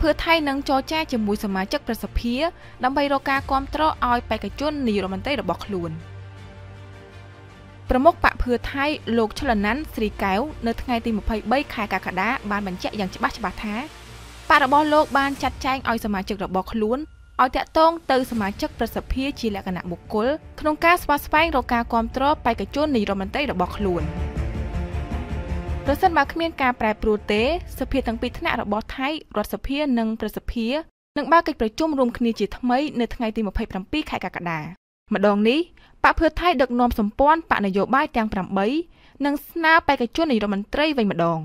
ភឿថៃនឹងចរចាជាមួយសមាជិកប្រសិទ្ធិដើម្បីរកការគ្រប់គ្រងឲ្យបេក្ខជននាយរដ្ឋមន្ត្រីរបស់ខ្លួនប្រមុខបកភឿថៃលោកឆ្លណាន់ស្រីកែវនៅថ្ងៃទី23ខែកក្កដាបានបញ្ជាក់យ៉ាងច្បាស់ច្បាស់ថាបករបស់លោកបានចាត់ចែងឲ្យសមាជិករបស់ខ្លួនឲ្យតាក់ទងទៅសមាជិកប្រសិទ្ធិជាលក្ខណៈបុគ្គលក្នុងការស្វាស្វែងរកការគ្រប់គ្រងបេក្ខជននាយរដ្ឋមន្ត្រីរបស់ខ្លួន។ ប្រសិនបើគ្មានការប្រែប្រួលទេសភាទាំងពីរថ្នាក់របស់ថៃរដ្ឋសភានិងប្រសិទ្ធិនឹងបើកកិច្ចប្រជុំរួមគ្នាជាថ្មីនៅថ្ងៃទី27ខែកក្កដាម្ដងនេះបកភឿថៃដឹកនាំសម្ព័ន្ធបកនយោបាយទាំង8និងស្នើបេក្ខជននាយរដ្ឋមន្ត្រីវិញម្ដង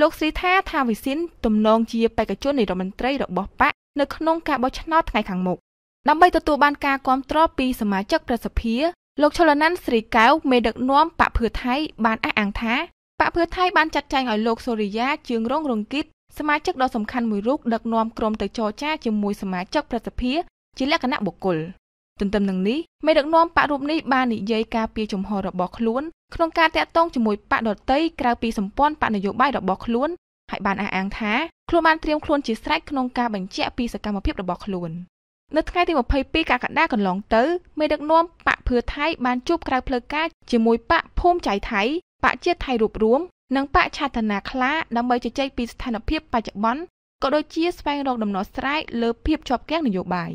លោកស្រីថាថាវិសិនទំនងជាបេក្ខជននាយរដ្ឋមន្ត្រីរបស់បកនៅក្នុងការបោះឆ្នោតថ្ងៃខាងមុខដើម្បីទទួលបានការគ្រប់គ្រងពីសមាជិកប្រសិទ្ធិលោកឈលណាន់ស្រីកែវមេដឹកនាំបកភឿថៃបានអះអាងថា បកភឿថៃបានចាត់ចែងឲ្យលោកសូរិយាជឿងរងរងគិតសមាជិកដ៏សំខាន់មួយរូបដឹកនាំក្រុមទៅចរចាជាមួយសមាជិកប្រសិទ្ធិជាលក្ខណៈបុគ្គលទន្ទឹមនឹងនេះមេដឹកនាំបករូបនេះបាននិយាយការពីជំហររបស់ខ្លួនក្នុងការតាក់ទងជាមួយបកដតីក្រៅពីសម្ព័ន្ធបកនយោបាយរបស់ខ្លួនហើយបានអះអាងថាខ្លួនបានត្រៀមខ្លួនជាស្រេចក្នុងការបញ្ជាក់ពីសកម្មភាពរបស់ខ្លួននៅថ្ងៃទី22កក្កដាកន្លងទៅមេដឹកនាំបកភឿថៃបានជួបក្រៅផ្លូវការជាមួយបកភូមិចៃថៃ បកជាថៃរូបរួម និងបកឆាតនាខ្លាដើម្បីជជែកពីស្ថានភាពបច្ចុប្បន្នក៏ដូចជាស្វែងរកដំណោះស្រាយលើភាពជាប់គាំងនយោបាយ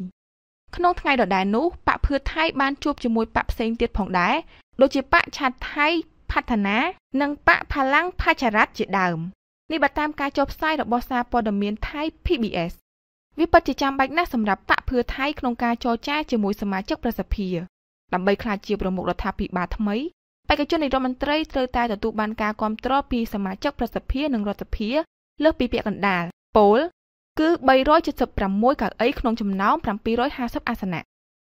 ក្នុងថ្ងៃដដែលនោះបកភឿថៃបានជួបជាមួយបកផ្សេងទៀតផងដែរដូចជាបកឆាតថៃផាត់នានិងបកផលាំងផាចារ៉ាត់ជាដើមនេះបើតាមការចុះផ្សាយរបស់សារព័ត៌មានថៃ PBS វាពិតជាចាំបាច់ណាស់សម្រាប់បកភឿថៃក្នុងការចរចាជាមួយសមាជិកប្រសិទ្ធិដើម្បីខ្លាចជាប្រមុខរដ្ឋាភិបាលថ្មី បេក្ខជននាយរដ្ឋមន្ត្រីត្រូវតែទទួលបានការគ្រប់គ្រងពីសមាជិកប្រសិទ្ធិនិងរដ្ឋសភាលើសពីពាក្យកណ្ដាលពោលគឺ376កៅអីក្នុងចំណោម750អាសនៈ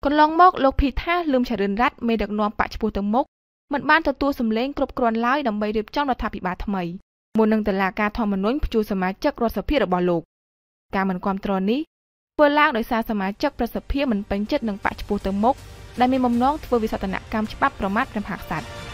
កន្លងមកលោកភីថាលឹមឆរិនរ័ត្នមេដឹកនាំបកឈ្មោះទៅមុខមិនបានទទួលសម្លេងគ្រប់គ្រាន់ឡើយដើម្បីរៀបចំរដ្ឋាភិបាលថ្មីមុននឹងតឡាការធម្មនុញ្ញព្យួរសមាជិករដ្ឋសភារបស់លោកការមិនគ្រប់គ្រងនេះធ្វើឡើងដោយសារសមាជិកប្រសិទ្ធិមិនពេញចិត្តនឹងបកឈ្មោះទៅមុខដែលមានបំណងធ្វើវិសោធនកម្មច្បាប់ប្រមាថព្រះមហាក្សត្រ